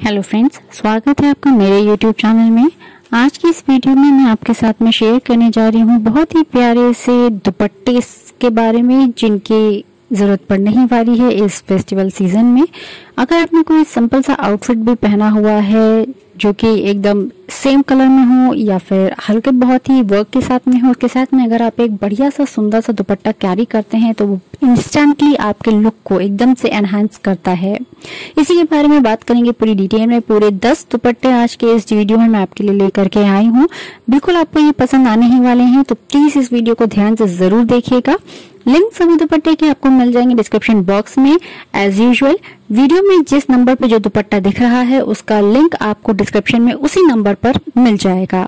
Hello friends स्वागत है आपका मेरे यूट्यूब चैनल में। आज की इस वीडियो में मैं आपके साथ में शेयर करने जा रही हूँ बहुत ही प्यारे से दुपट्टे के बारे में, जिनकी ज़रूरत पड़ने ही वाली है इस फेस्टिवल सीज़न में। अगर आपने कोई सिंपल सा आउटफिट भी पहना हुआ है जो कि एकदम सेम कलर में हो या फिर हल्के बहुत ही वर्क के साथ में हो, उसके साथ में अगर आप एक बढ़िया सा, सुंदर सा दुपट्टा कैरी करते हैं तो वो इंस्टेंटली आपके लुक को एकदम से एनहांस करता है। इसी के बारे में बात करेंगे पूरी डिटेल में। पूरे दस दुपट्टे आज के इस वीडियो में मैं आपके लिए लेकर के आई हूँ। बिल्कुल आपको ये पसंद आने ही वाले हैं तो प्लीज़ इस वीडियो को ध्यान से ज़रूर देखिएगा। लिंक सभी दुपट्टे के आपको मिल जाएँगे डिस्क्रिप्शन बॉक्स में एज यूजल वीडियो में जिस नंबर पर जो दुपट्टा दिख रहा है, उसका लिंक आपको डिस्क्रिप्शन में उसी नंबर पर मिल जाएगा।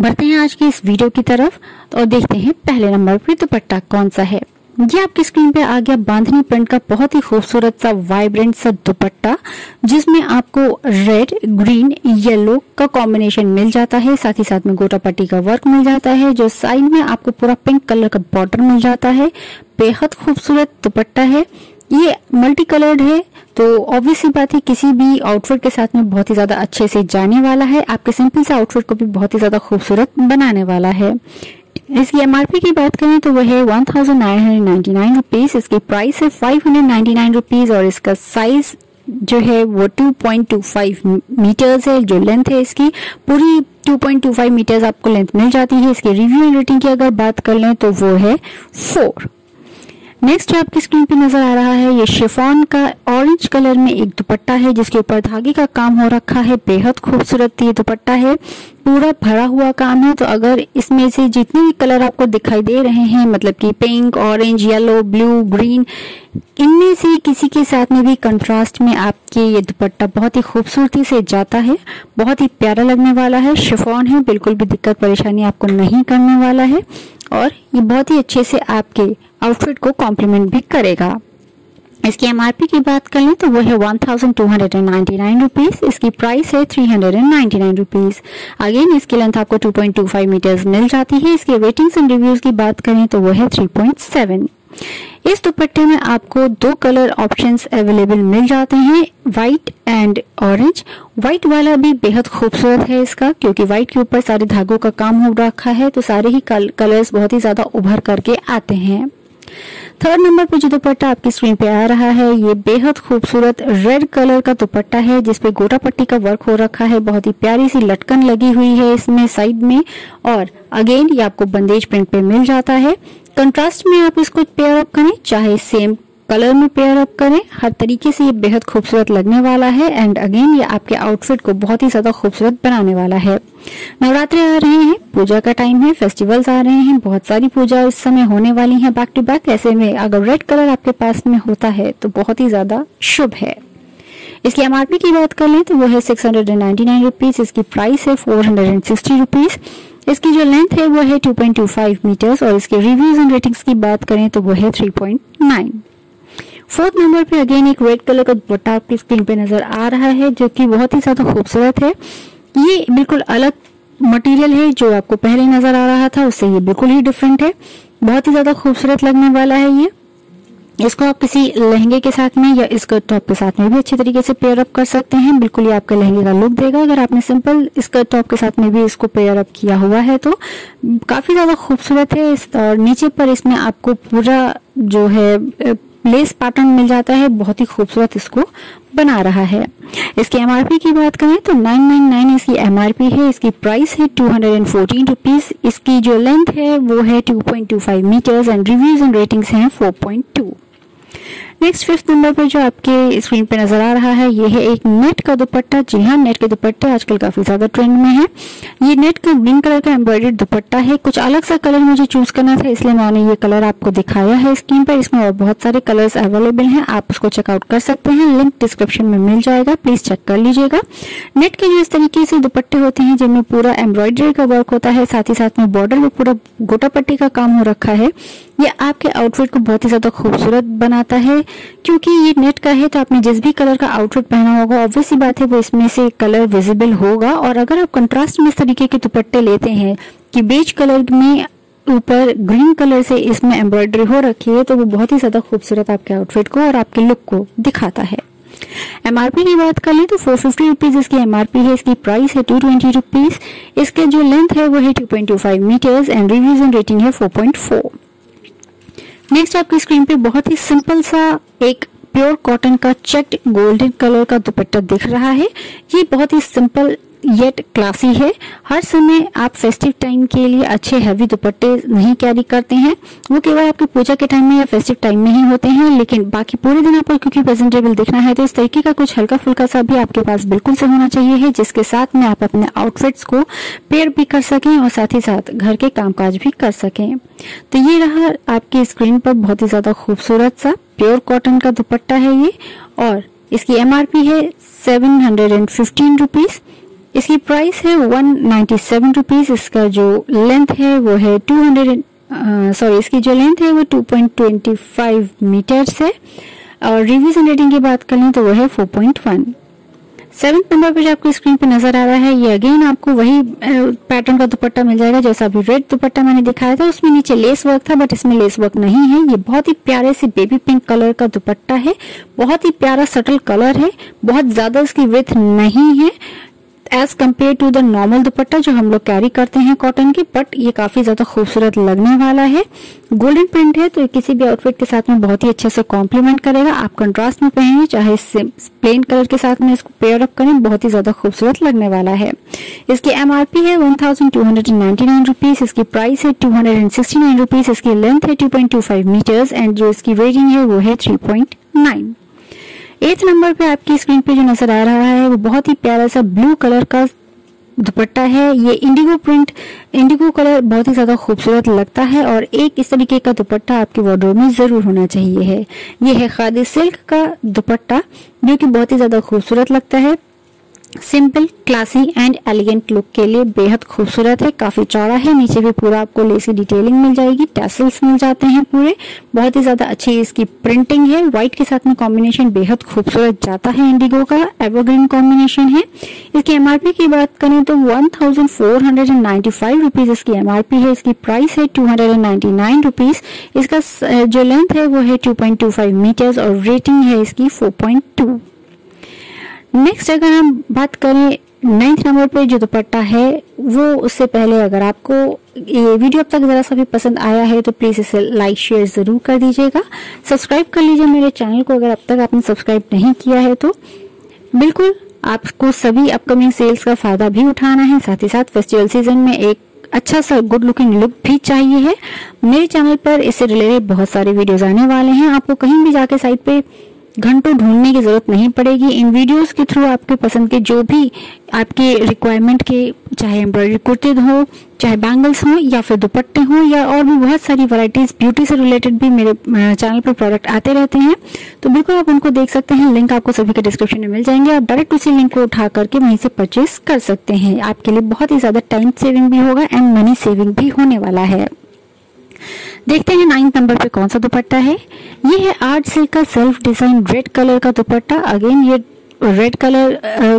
बढ़ते हैं आज की इस वीडियो की तरफ़ और देखते हैं पहले नंबर पर दुपट्टा कौन सा है। ये आपकी स्क्रीन पे आ गया बांधनी प्रिंट का बहुत ही खूबसूरत सा वाइब्रेंट सा दुपट्टा, जिसमें आपको रेड ग्रीन येलो का कॉम्बिनेशन मिल जाता है। साथ ही साथ में गोटा पट्टी का वर्क मिल जाता है, जो साइड में आपको पूरा पिंक कलर का बॉर्डर मिल जाता है। बेहद खूबसूरत दुपट्टा है। ये मल्टी कलर्ड है तो ऑब्वियसली बात है किसी भी आउटफिट के साथ में बहुत ही ज़्यादा अच्छे से जाने वाला है। आपके सिंपल से आउटफिट को भी बहुत ही ज़्यादा खूबसूरत बनाने वाला है। इसकी एमआरपी की बात करें तो वह है one thousand nine hundred nine इसकी प्राइस है five hundred ninety nine rupees और इसका साइज़ जो है वो 2.25 मीटर्स है, जो लेंथ है इसकी। पूरी 2.25 मीटर्स आपको लेंथ मिल जाती है। इसकी रिव्यू एंड रेटिंग की अगर बात कर लें तो वो है फोर नेक्स्ट आपकी स्क्रीन पे नज़र आ रहा है, ये शिफॉन का ऑरेंज कलर में एक दुपट्टा है, जिसके ऊपर धागे का काम हो रखा है, बेहद खूबसूरत ये दुपट्टा है। पूरा भरा हुआ काम है तो अगर इसमें से जितने भी कलर आपको दिखाई दे रहे हैं मतलब कि pink orange yellow blue green इनमें से किसी के साथ में भी कंट्रास्ट में आपके ये दुपट्टा बहुत ही खूबसूरती से जाता है, बहुत ही प्यारा लगने वाला है, शिफॉन है, बिल्कुल भी दिक्कत परेशानी आपको नहीं करने वाला है, और ये बहुत ही अच्छे से आपके आउटफिट को कॉम्प्लीमेंट भी करेगा। इसकी एमआरपी की बात कर लें तो वो है one thousand two hundred and ninety nine rupees इसकी प्राइस है three hundred and ninety nine rupees again इसकी लेंथ आपको two point two five metres मिल जाती है। इसके रेटिंग्स एंड रिव्यूज़ की बात करें तो वो है थ्री पॉइंट सेवन इस दुपट्टे में आपको दो कलर ऑप्शंस अवेलेबल मिल जाते हैं व्हाइट एंड ऑरेंज व्हाइट वाला भी बेहद खूबसूरत है इसका, क्योंकि व्हाइट के ऊपर सारे धागों का काम हो रखा है तो सारे ही कलर्स बहुत ही ज़्यादा उभर करके आते हैं। थर्ड नंबर पे जो दुपट्टा आपकी स्क्रीन पे आ रहा है, ये बेहद खूबसूरत रेड कलर का दुपट्टा है जिसपे गोटा पट्टी का वर्क हो रखा है। बहुत ही प्यारी सी लटकन लगी हुई है इसमें साइड में और अगेन ये आपको बंदेज प्रिंट पे मिल जाता है। कंट्रास्ट में आप इसको पेयर अप करें, चाहे सेम कलर में पेयर अप करें। हर तरीके से ये बेहद खूबसूरत लगने वाला है एंड अगेन ये आपके आउटफिट को बहुत ही ज़्यादा खूबसूरत बनाने वाला है। नवरात्रि आ रहे हैं, पूजा का टाइम है फेस्टिवल्स आ रहे हैं, बहुत सारी पूजा इस समय होने वाली हैं बैक टू बैक ऐसे में अगर रेड कलर आपके पास में होता है तो बहुत ही ज़्यादा शुभ है। इसकी एमआरपी की बात कर लें तो वो है six hundred ninety nine rupees इसकी प्राइस है four hundred and sixty rupees इसकी जो लेंथ है वो है 2.25 मीटर्स और इसके रिव्यूज़ एंड रेटिंग्स की बात करें तो वो है 3.9 फोर्थ नंबर पे अगेन एक रेड कलर का दुपट्टा आपकी स्क्रीन पे नज़र आ रहा है, जो कि बहुत ही ज़्यादा खूबसूरत है। ये बिल्कुल अलग मटेरियल है जो आपको पहले नज़र आ रहा था, उससे ये बिल्कुल ही डिफरेंट है। बहुत ही ज़्यादा खूबसूरत लगने वाला है ये। इसको आप किसी लहंगे के साथ में या स्कर्ट टॉप के साथ में भी अच्छे तरीके से पेयर अप कर सकते हैं। बिल्कुल ये आपके लहंगे का लुक देगा। अगर आपने सिंपल इसका टॉप के साथ में भी इसको पेयर अप किया हुआ है तो काफ़ी ज़्यादा खूबसूरत है। और नीचे पर इसमें आपको पूरा जो है लेस पैटर्न मिल जाता है, बहुत ही खूबसूरत इसको बना रहा है। इसकी एमआरपी की बात करें तो 999 इसकी एमआरपी है, इसकी प्राइस है two hundred and fourteen rupees इसकी जो लेंथ है, वो है 2.25 metres and reviews and ratings हैं 4.2 नेक्स्ट फिफ्थ नंबर पर जो आपके स्क्रीन पे नज़र आ रहा है ये है एक नेट का दुपट्टा। जी हाँ नेट के दुपट्टे आजकल काफ़ी ज़्यादा ट्रेंड में है। ये नेट का ग्रीन कलर का एम्ब्रॉयडर्ड दुपट्टा है। कुछ अलग सा कलर मुझे चूज़ करना था, इसलिए मैंने ये कलर आपको दिखाया है स्क्रीन पर। इसमें और बहुत सारे कलर्स अवेलेबल हैं। आप उसको चेकआउट कर सकते हैं। लिंक डिस्क्रिप्शन में मिल जाएगा। प्लीज़ चेक कर लीजिएगा। नेट के जो इस तरीके से दुपट्टे होते हैं, जिनमें पूरा एम्ब्रॉयडरी का वर्क होता है। साथ ही साथ में बॉर्डर में पूरा गोटा पट्टी का काम हो रखा है। ये आपके आउटफिट को बहुत ही ज़्यादा खूबसूरत बनाता है। क्योंकि ये नेट का है तो आपने जिस भी कलर का आउटफिट पहना होगा ऑब्वियसली बात है, वो इसमें से कलर विजिबल होगा। और अगर आप कंट्रास्ट में इस तरीके के दुपट्टे लेते हैं कि बेज कलर में ऊपर ग्रीन कलर से इसमें एम्ब्रॉयडरी हो रखी है तो वो बहुत ही ज़्यादा खूबसूरत आपके आउटफिट को और आपके लुक को दिखाता है। एमआरपी की बात कर ले तो फोर फिफ्टी रुपीज़ इसकी एमआरपी है, इसकी प्राइस है टू ट्वेंटी रुपीज़ इसके जो लेंथ है, वो है two point two five meters and reviews and rating है फोर पॉइंट फोर नेक्स्ट आपकी स्क्रीन पे बहुत ही सिंपल सा एक प्योर कॉटन का चेक्ड गोल्डन कलर का दुपट्टा दिख रहा है। ये बहुत ही सिंपल येट क्लासी है। हर समय आप फेस्टिव टाइम के लिए अच्छे हैवी दुपट्टे नहीं कैरी करते हैं। वो केवल आपकी पूजा के टाइम में या फेस्टिव टाइम में ही होते हैं, लेकिन बाकी पूरे दिन आपको क्योंकि प्रेजेंटेबल दिखना है तो इस तरीके का कुछ हल्का फुल्का सा भी आपके पास बिल्कुल से होना चाहिए है, जिसके साथ में आप अपने आउटफिट्स को पेयर भी कर सकें और साथ ही साथ घर के कामकाज भी कर सकें। तो ये रहा आपकी स्क्रीन पर बहुत ही ज़्यादा खूबसूरत सा प्योर कॉटन का दुपट्टा है ये, और इसकी एमआरपी है seven hundred and fifteen rupees इसकी प्राइस है वन नाइन्टी सेवन रुपीज़ इसका जो लेंथ है वो है टू हंड्रेड सॉरी इसकी जो लेंथ है वो two point twenty five metres है। और रिव्यूज़ एंड रेटिंग की बात करें तो वो है four point one seventh number पर जो आपको स्क्रीन पे नज़र आ रहा है, ये अगेन आपको वही पैटर्न का दुपट्टा मिल जाएगा जैसा अभी रेड दुपट्टा मैंने दिखाया था। उसमें नीचे लेस वर्क था बट इसमें लेस वर्क नहीं है। ये बहुत ही प्यारे से बेबी पिंक कलर का दुपट्टा है। बहुत ही प्यारा सटल कलर है। बहुत ज़्यादा इसकी विथ नहीं है। As compare to the normal dupatta जो हम लोग कैरी करते हैं कॉटन की बट ये काफ़ी ज़्यादा खूबसूरत लगने वाला है। गोल्डन प्रिंट है तो किसी भी आउटफिट के साथ में बहुत ही अच्छे से कॉम्प्लीमेंट करेगा। आप कंट्रास्ट में पहने चाहे प्लेन कलर के साथ में इसको पेयर अप करें, बहुत ही ज़्यादा खूबसूरत लगने वाला है। इसकी एमआरपी है one thousand two hundred and ninety nine rupees इसकी प्राइस है two hundred and sixty nine rupees इसकी लेंथ है two point two five metres and जो इसकी रेटिंग है वो है three point nine eighth number पे आपकी स्क्रीन पे जो नज़र आ रहा है, वो बहुत ही प्यारा सा ब्लू कलर का दुपट्टा है। ये इंडिगो प्रिंट, इंडिगो कलर बहुत ही ज़्यादा खूबसूरत लगता है और एक इस तरीके का दुपट्टा आपके वार्डरोब में ज़रूर होना चाहिए है। ये है खादी सिल्क का दुपट्टा, जो कि बहुत ही ज़्यादा खूबसूरत लगता है। Simple classy and elegant look के लिए बेहद खूबसूरत है, काफ़ी चौड़ा है, नीचे भी पूरा आपको लेसी डिटेलिंग मिल जाएगी टैसल्स मिल जाते हैं पूरे, बहुत ही ज़्यादा अच्छी इसकी प्रिंटिंग है व्हाइट के साथ में कॉम्बिनेशन बेहद खूबसूरत जाता है इंडिगो का एवरग्रीन कॉम्बिनेशन है। इसकी एमआरपी की बात करें तो one thousand four hundred and ninety five इसकी एमआरपी है, इसकी प्राइस है two hundred and ninety nine इसका, जो लेंथ है वो है two point two five metres और रेटिंग है इसकी फोर पॉइंट टू नेक्स्ट अगर हम बात करें नाइन्थ नंबर पे जो दुपट्टा है, वो उससे पहले अगर आपको ये वीडियो अब तक जरा सा भी पसंद आया है तो प्लीज़ इसे लाइक शेयर ज़रूर कर दीजिएगा। सब्सक्राइब कर लीजिए मेरे चैनल को अगर अब तक आपने सब्सक्राइब नहीं किया है तो। बिल्कुल, आपको सभी अपकमिंग सेल्स का फ़ायदा भी उठाना है, साथ ही साथ फेस्टिवल सीज़न में एक अच्छा सा गुड लुकिंग लुक भी चाहिए है। मेरे चैनल पर इससे रिलेटेड बहुत सारे वीडियोज़ आने वाले हैं, आपको कहीं भी जाके साइट पे घंटों ढूँढने की ज़रूरत नहीं पड़ेगी। इन वीडियोस के थ्रू आपके पसंद के जो भी आपके रिक्वायरमेंट के, चाहे एम्ब्रॉयडरी कुर्ते हो, चाहे बैंगल्स हो, या फिर दुपट्टे हो, या और भी बहुत सारी वैरायटीज ब्यूटी से रिलेटेड भी मेरे चैनल पर प्रोडक्ट आते रहते हैं। तो बिल्कुल आप उनको देख सकते हैं। लिंक आपको सभी के डिस्क्रिप्शन में मिल जाएँगे। आप डायरेक्ट उसी लिंक को उठा करके वहीं से परचेज कर सकते हैं। आपके लिए बहुत ही ज़्यादा टाइम सेविंग भी होगा एंड मनी सेविंग भी होने वाला है। देखते हैं नाइन्थ नंबर पे कौन सा दुपट्टा है। ये है आर्ट सिल्क का सेल्फ डिज़ाइन रेड कलर का दुपट्टा। अगेन ये रेड कलर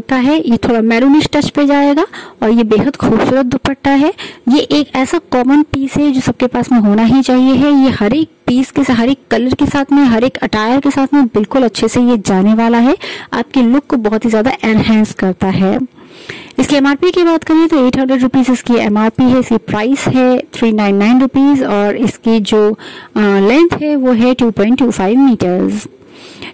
का है। ये थोड़ा मैरूनिश टच पे जाएगा और ये बेहद खूबसूरत दुपट्टा है। ये एक ऐसा कॉमन पीस है जो सबके पास में होना ही चाहिए है। ये हर एक पीस के हर एक कलर के साथ में, हर एक अटायर के साथ में बिल्कुल अच्छे से ये जाने वाला है। आपके लुक को बहुत ही ज़्यादा एनहेंस करता है। इसकी एमआरपी की बात करें तो एट हंड्रेड रुपीज़ इसकी एमआरपी है, इसकी प्राइस है थ्री नाइन नाइन रुपीज़ और इसकी जो लेंथ है वो है two point two five metres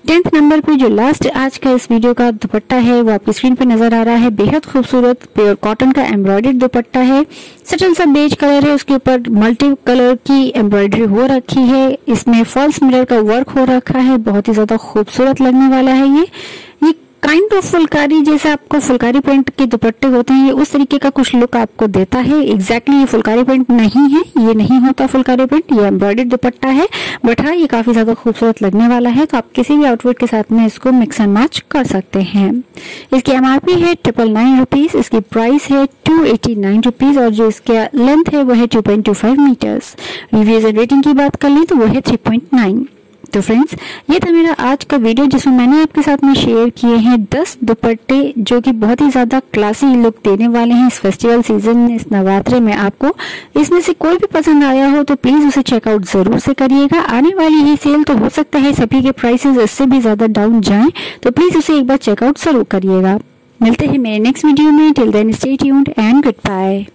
tenth number पे जो लास्ट आज का इस वीडियो का दुपट्टा है, वो आपकी स्क्रीन पे नज़र आ रहा है। बेहद खूबसूरत प्योर कॉटन का एम्ब्रॉयडर्ड दुपट्टा है। सटल सा बेज कलर है, उसके ऊपर मल्टी कलर की एम्ब्रॉयडरी हो रखी है। इसमें फॉल्स मिरर का वर्क हो रखा है। बहुत ही ज़्यादा खूबसूरत लगने वाला है ये। काइंड ऑफ़ फुलकारी, जैसे आपको फुलकारी पेंट के दुपट्टे होते हैं, ये उस तरीके का कुछ लुक आपको देता है। एग्जैक्टली ये फुलकारी पेंट नहीं है, ये नहीं होता फुलकारी प्रिंट ये एम्ब्रॉयडर्ड दुपट्टा है। बट हाँ ये काफ़ी ज़्यादा खूबसूरत लगने वाला है तो आप किसी भी आउटफिट के साथ में इसको मिक्स एंड मैच कर सकते हैं। इसकी एमआरपी है ट्रिपल नाइन रुपीज़ इसकी प्राइस है टू एटी नाइन रुपीज़ और जो इसका लेंथ है, वो है two point two five metres reviews and rating की बात कर लें तो वो है थ्री पॉइंट नाइन तो फ्रेंड्स ये था मेरा आज का वीडियो जिसमें मैंने आपके साथ में शेयर किए हैं 10 दुपट्टे जो कि बहुत ही ज़्यादा क्लासी लुक देने वाले हैं इस फेस्टिवल सीज़न में, इस नवरात्रे में आपको। इसमें से कोई भी पसंद आया हो तो प्लीज़ उसे चेकआउट ज़रूर से करिएगा। आने वाली ही सेल तो हो सकता है, सभी के प्राइसेस इससे भी ज़्यादा डाउन जाएँ तो प्लीज़ उसे एक बार चेकआउट ज़रूर करिएगा। मिलते हैं मेरे नेक्स्ट वीडियो में। Till then stay tuned and good bye